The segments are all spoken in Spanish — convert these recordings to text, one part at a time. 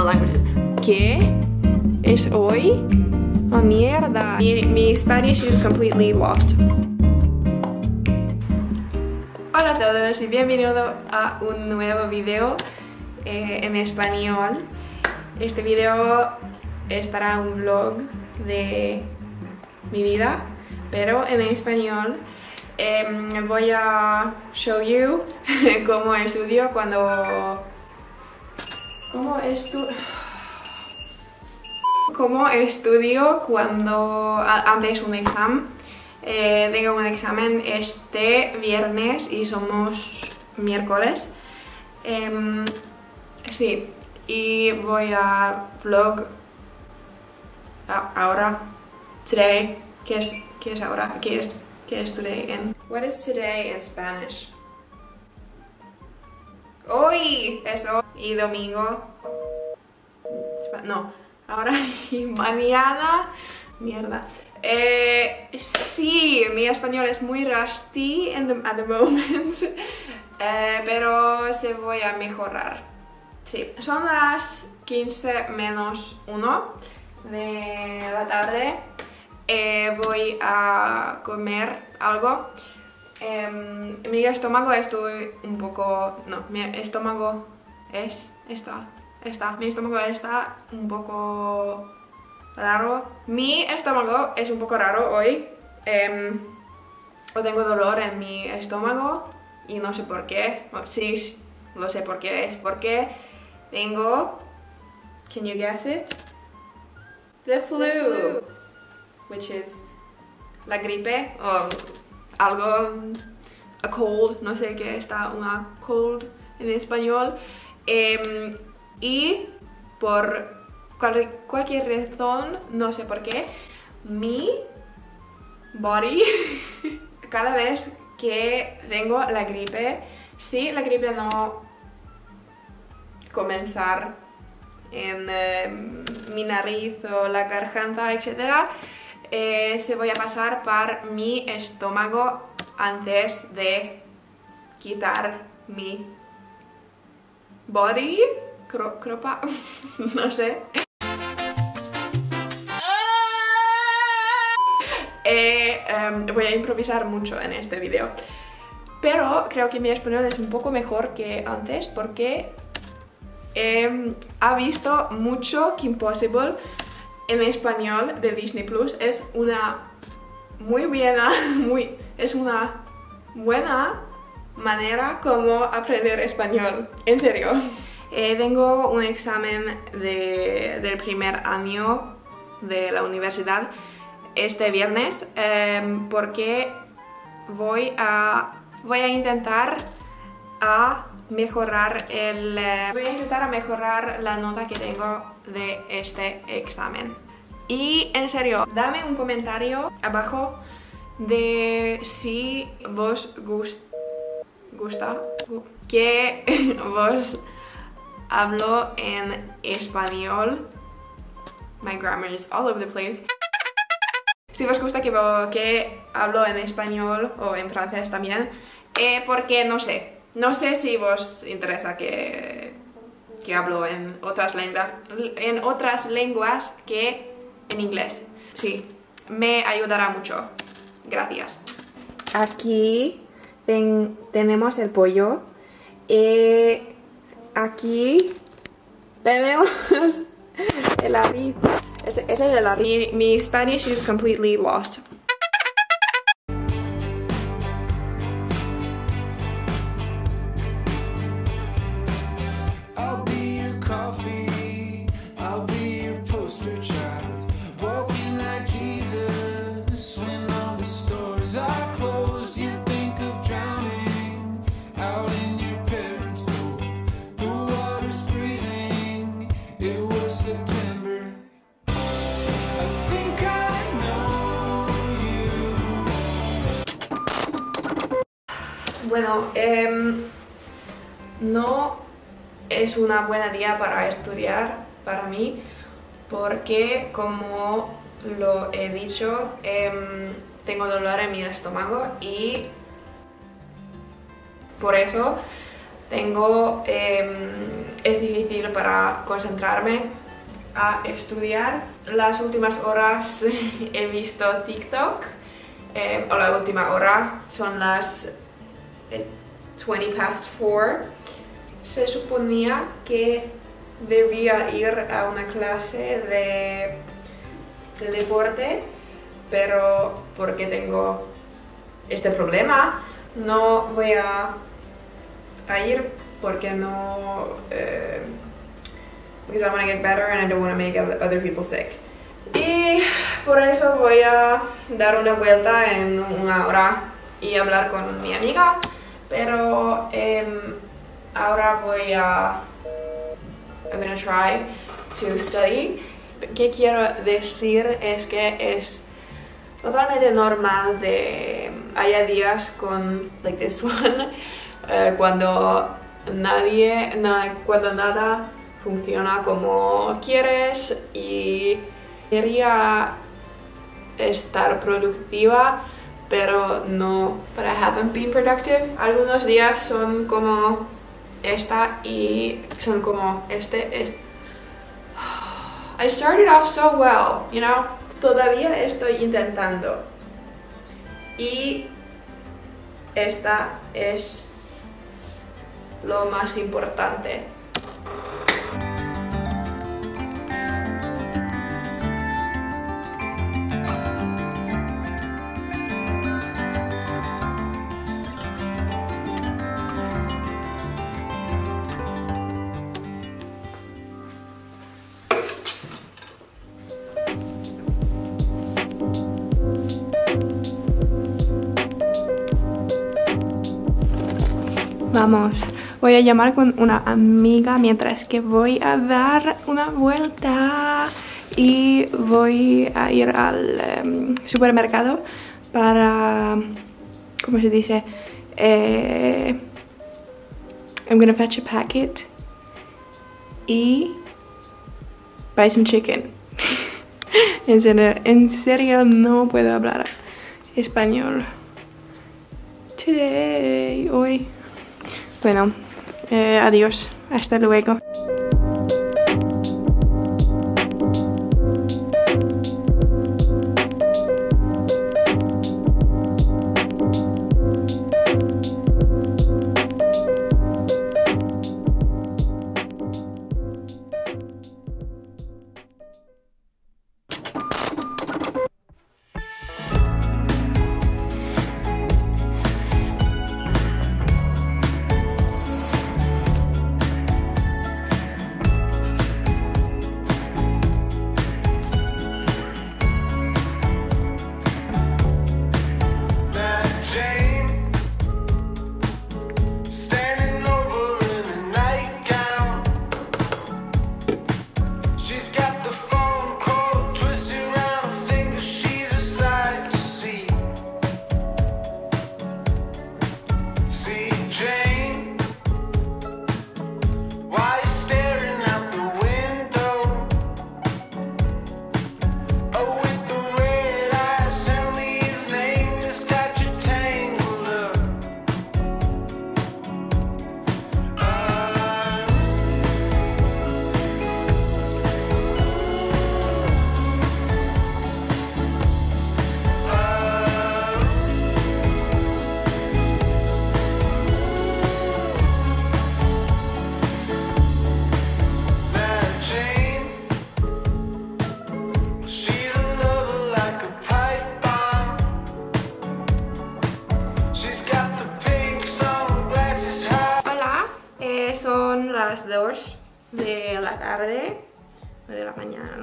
languages. ¿Qué es hoy? Oh, mierda. Mi, mi Spanish is completely lost. Hola a todos y bienvenido a un nuevo video eh, en español. Este video estará un vlog de mi vida, pero en español. Em, voy a show you cómo estudio cuando... ¿Cómo estu cómo estudio cuando antes un examen. Eh, tengo un examen este viernes y somos miércoles. Em, sí, y voy a vlog ahora, today, ¿qué es, qué es ahora? ¿Qué es, qué es today en? What is today in Spanish? Hoy es hoy y domingo. No, ahora y mañana. Mierda. Eh, sí, mi español es muy rusty at the moment, eh, pero se voy a mejorar. Sí, son las 15 menos 1 de la tarde. Eh, voy a comer algo. Em, mi estómago estoy un poco... No, mi estómago es... Está, está. Mi estómago está un poco raro. Mi estómago es un poco raro hoy. Eh, tengo dolor en mi estómago y no sé por qué. sí, lo sé por qué. Es porque tengo... Can you guess it? The flu. Which is la gripe o algo... A cold, no sé qué está una cold en español. Em, y por cualquier razón, no sé por qué, mi body, cada vez que tengo la gripe, si la gripe no comenzar en em, mi nariz o la garganta, etc., eh, se voy a pasar por mi estómago antes de quitar mi body, cropa, no sé. Eh, em, voy a improvisar mucho en este video. Pero creo que mi español es un poco mejor que antes porque eh, ha visto mucho Kim Possible en español de Disney Plus. Es una muy buena, muy, es una buena manera como aprender español, en serio. Eh, tengo un examen del primer año de la universidad este viernes em, porque voy a, voy a intentar a mejorar el eh, voy a intentar mejorar la nota que tengo de este examen. Y en serio dame un comentario abajo de si vos gusta que vos hablo en español. My grammar is all over the place. Si os gusta que, que hablo en español o en francés también, eh, porque no sé, no sé si os interesa que, que hablo en otras, en otras lenguas que en inglés. Sí, me ayudará mucho. Gracias. Aquí tenemos el pollo. eh, aquí tenemos el aviz. Ese, ese es el mi, mi Spanish is completely lost. No es una buena día para estudiar para mí porque como lo he dicho, em, tengo dolor en mi estómago y por eso tengo, em, es difícil para concentrarme a estudiar. Las últimas horas he visto TikTok, em, o la última hora son las 20 eh, past 4. Se suponía que debía ir a una clase de, de deporte, pero porque tengo este problema, no voy a ir porque no... Uh, because I want to get better and I don't want to make other people sick. Y por eso voy a dar una vuelta en una hora y hablar con mi amiga, pero um, ahora voy a... I'm gonna try to study. ¿Qué quiero decir? Es que es totalmente normal de... Haya días con, like this one, eh, cuando nadie, cuando nada funciona como quieres y quería estar productiva pero no but I haven't been productive algunos días son como esta y son como este, este. I started off so well you know todavía estoy intentando y esta es lo más importante. Voy a llamar con una amiga mientras que voy a dar una vuelta y voy a ir al em, supermercado para, ¿cómo se dice? Eh, I'm gonna fetch a packet y buy some chicken. en, serio, en serio no puedo hablar español. Today, hoy. Bueno, eh, adiós, hasta luego.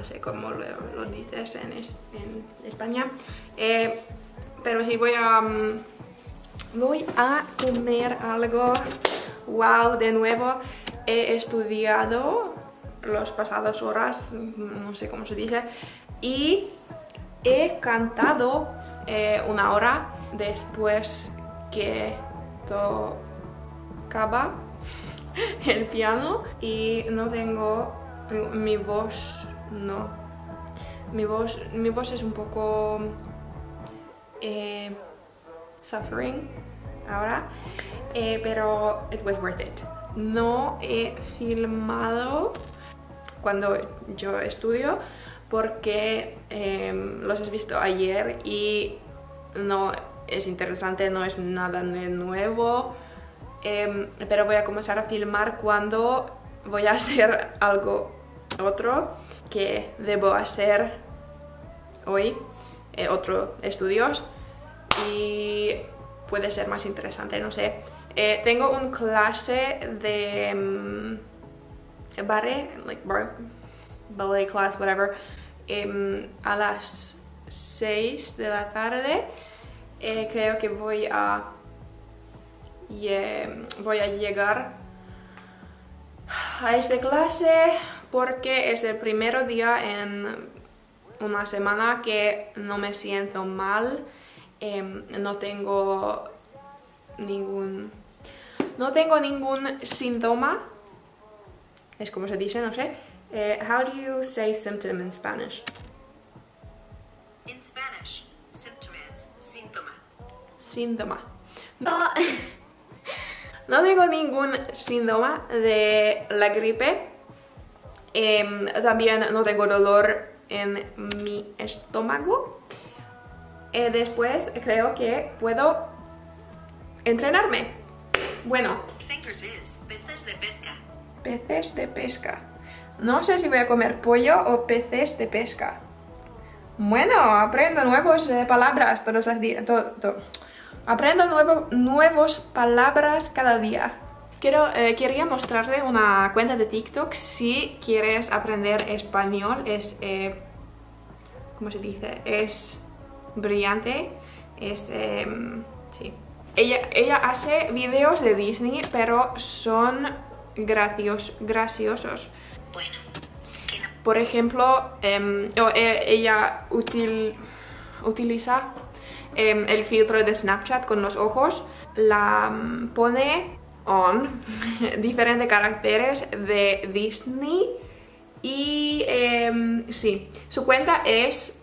No sé cómo lo, dices en, España. Eh, pero sí, voy a, mm, voy a comer algo. Wow, de nuevo he estudiado los pasados horas, no sé cómo se dice, y he cantado eh, una hora después que tocaba el piano y no tengo mi voz no. Mi voz mi voz es un poco eh, suffering ahora, eh, pero it was worth it. No he filmado cuando yo estudio porque em, los has visto ayer y no es interesante, no es nada nuevo, em, pero voy a comenzar a filmar cuando voy a hacer algo otro que debo hacer hoy, eh, otro estudios y puede ser más interesante, no sé. Eh, tengo un clase de um, ballet, like ballet class, whatever, em, a las 6 de la tarde. Eh, creo que voy a, voy a llegar a esta clase porque es el primer día en una semana que no me siento mal, em, no tengo ningún no tengo ningún síntoma es como se dice, no sé uh, how do you say symptom in Spanish? In Spanish, symptom is síntoma. Síntoma. No. no tengo ningún síntoma de la gripe. Eh, también no tengo dolor en mi estómago. Eh, después creo que puedo entrenarme. Bueno. Peces de pesca. Peces de pesca. No sé si voy a comer pollo o peces de pesca. Bueno, aprendo nuevas eh, palabras todos los días. Aprendo nuevo, nuevas palabras cada día. Quiero, eh, quería mostrarte una cuenta de TikTok si quieres aprender español. Es, eh, ¿cómo se dice? Es brillante. Es, em, sí. Ella, ella hace videos de Disney, pero son gracios, graciosos. Bueno. Por ejemplo, em, e, ella utiliza em, el filtro de Snapchat con los ojos, la mm, pone on diferentes caracteres de Disney y em, sí, su cuenta es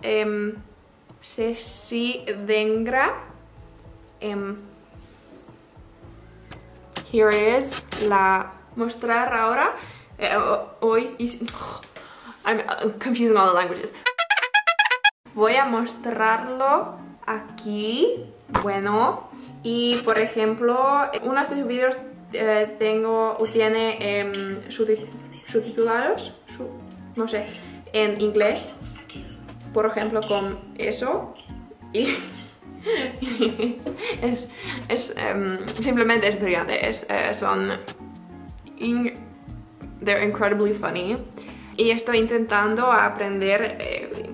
Ceci Dengra. here is la mostrar ahora eh, hoy I'm confusing all the languages. Voy a mostrarlo aquí, bueno, y por ejemplo, uno de sus vídeos eh, tiene eh, subtitulados, no sé, en inglés, por ejemplo, con eso, y es, es em, simplemente es brillante, eh, son they're incredibly funny. Y estoy intentando aprender eh,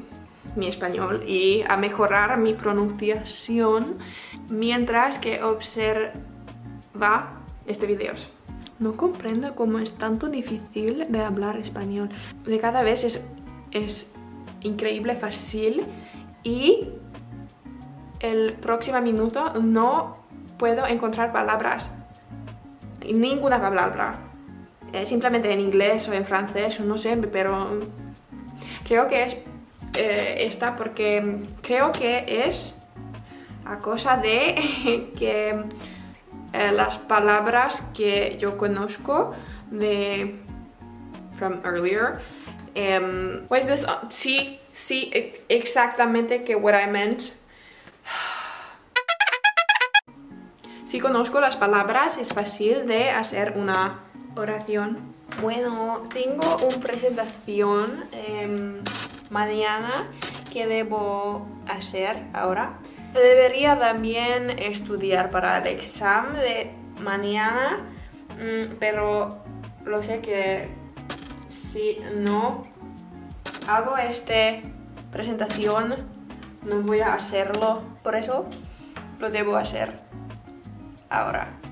mi español y a mejorar mi pronunciación mientras que observa este video. No comprendo cómo es tanto difícil de hablar español. De cada vez es, es increíble fácil y el próximo minuto no puedo encontrar palabras. Ninguna palabra eh, simplemente en inglés o en francés, no sé, pero creo que es eh, esta porque creo que es a cosa de que eh, las palabras que yo conozco de from earlier um, pues this, sí, sí, exactamente que what I meant si conozco las palabras es fácil de hacer una oración. Bueno, tengo una presentación em, mañana que debo hacer ahora. Debería también estudiar para el examen de mañana, mm, pero lo sé que si no hago esta presentación no voy a hacerlo. Por eso lo debo hacer ahora.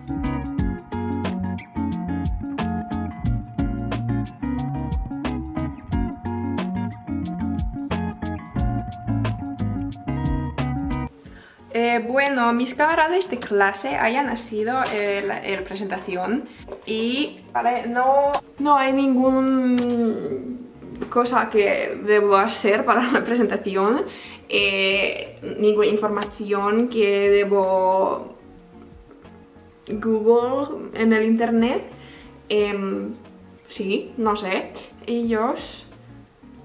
Eh, bueno, mis camaradas de clase hayan nacido eh, la, presentación y no, no hay ninguna cosa que debo hacer para la presentación, eh, ninguna información que debo Google, en el internet. Em, sí, no sé. Ellos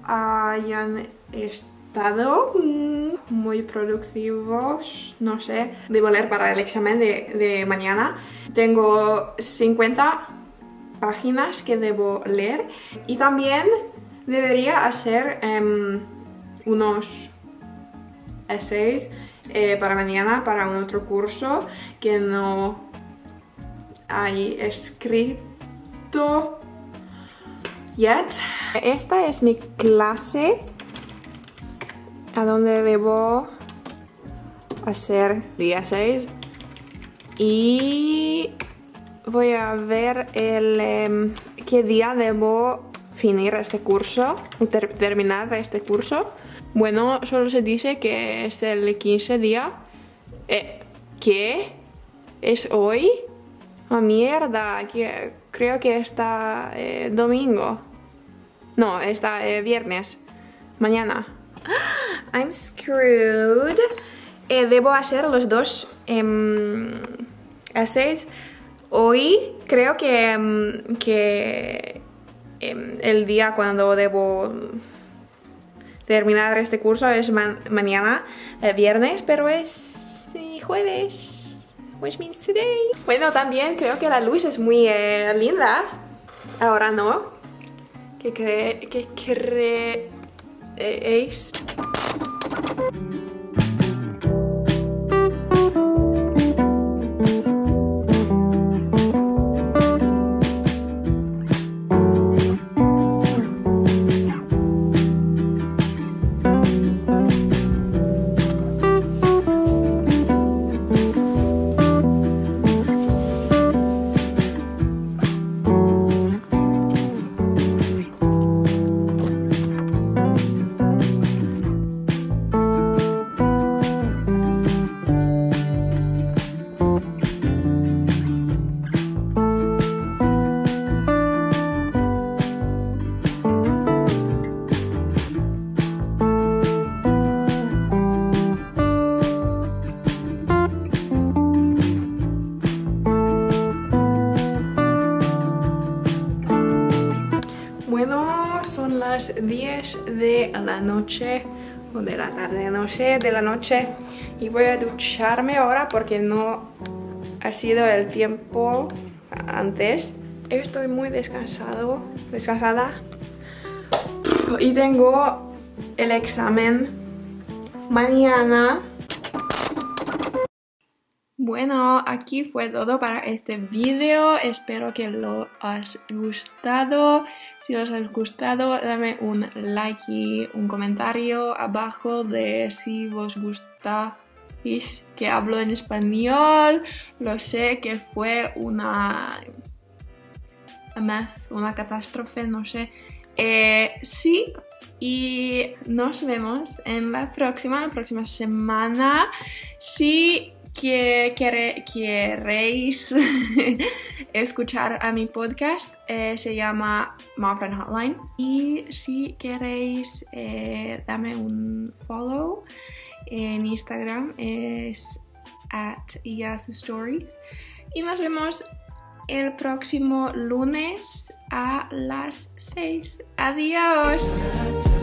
hayan estado mm, muy productivos, no sé. Debo leer para el examen de, de mañana. Tengo 50 páginas que debo leer y también debería hacer em, unos essays eh, para mañana para un otro curso que no hay escrito yet. Esta es mi clase a donde debo hacer día 6 y voy a ver el em, qué día debo finir este curso, terminar este curso. Bueno, solo se dice que es el 15 día. Eh, ¿Qué? ¿Es hoy? ¡Ah, mierda! creo que está eh, domingo. No, está eh, viernes. Mañana. I'm screwed. debo hacer los dos em, essays. Hoy creo que, em, em, el día cuando debo terminar este curso es mañana, eh, viernes, pero es jueves. Which means today. Bueno, también creo que la luz es muy eh, linda. Ahora no. ¿Qué cree? ¿Qué creéis? Noche o de la tarde, no sé, de la noche y voy a ducharme ahora porque no ha sido el tiempo antes. Estoy muy descansado, descansada y tengo el examen mañana. Bueno, aquí fue todo para este vídeo. Espero que lo has gustado. Si os ha gustado, dame un like y un comentario abajo de si os gusta que hablo en español. Lo sé que fue una más una catástrofe, no sé. Eh, sí, y nos vemos en la próxima, la próxima semana. Si que queréis escuchar a mi podcast, eh, se llama Mom Hotline. Y si queréis, eh, dame un follow en Instagram, es at Stories. Y nos vemos el próximo lunes a las 6. Adiós.